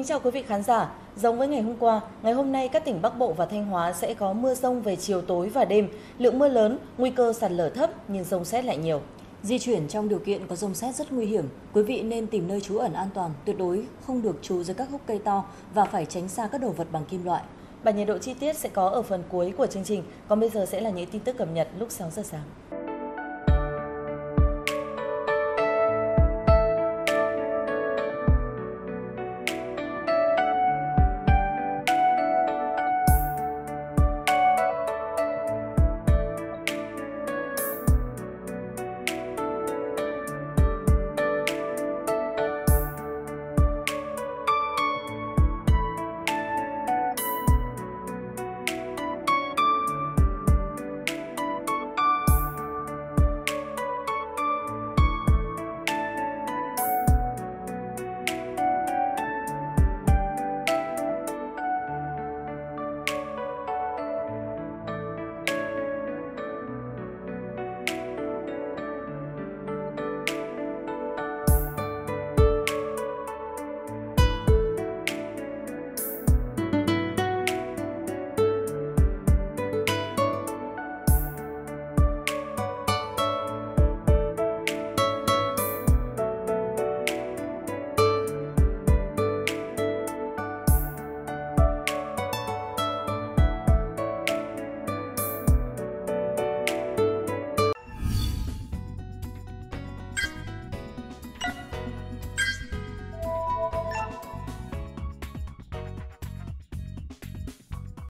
Kính chào quý vị khán giả. Giống với ngày hôm qua, ngày hôm nay các tỉnh Bắc Bộ và Thanh Hóa sẽ có mưa rông về chiều tối và đêm. Lượng mưa lớn, nguy cơ sạt lở thấp nhưng rông xét lại nhiều. Di chuyển trong điều kiện có rông xét rất nguy hiểm, quý vị nên tìm nơi trú ẩn an toàn, tuyệt đối không được trú dưới các gốc cây to và phải tránh xa các đồ vật bằng kim loại. Bản nhiệt độ chi tiết sẽ có ở phần cuối của chương trình, còn bây giờ sẽ là những tin tức cập nhật lúc 6 giờ sáng.